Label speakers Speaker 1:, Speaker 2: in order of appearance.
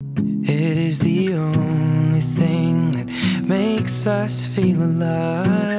Speaker 1: It is the only thing that makes us feel alive.